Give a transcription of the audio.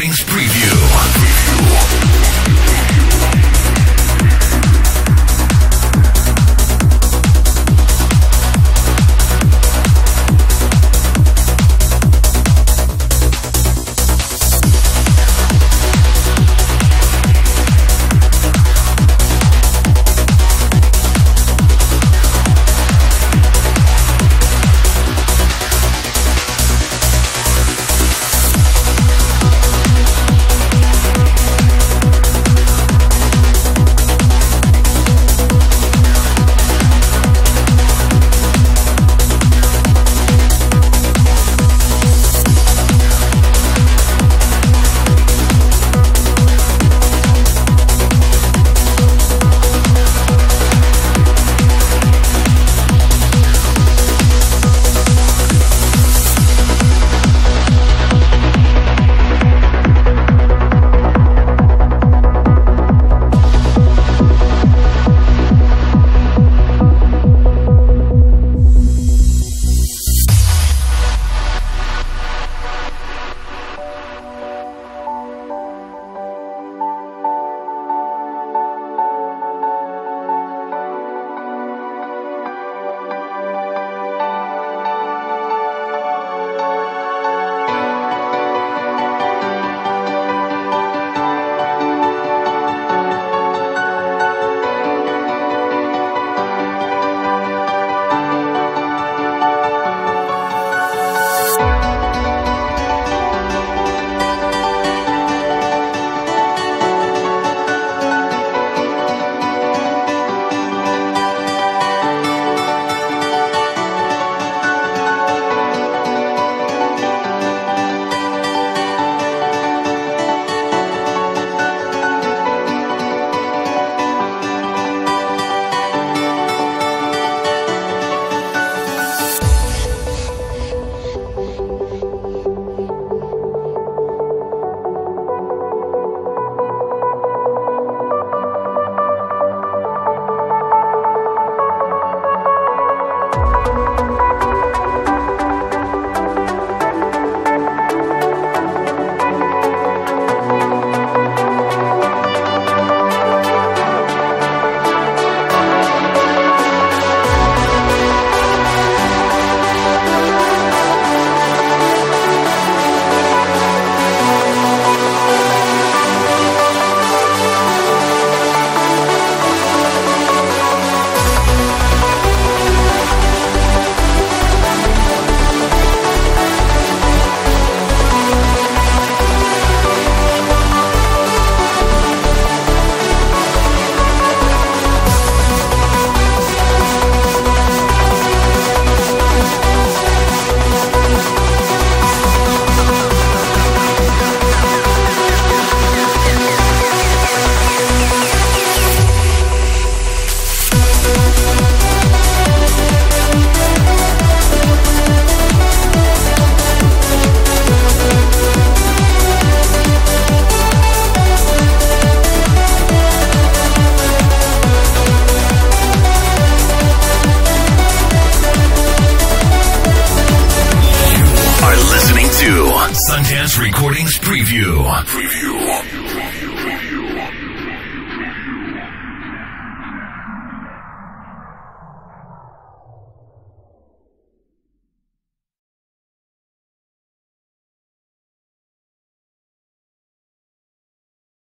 Preview. Preview. Preview.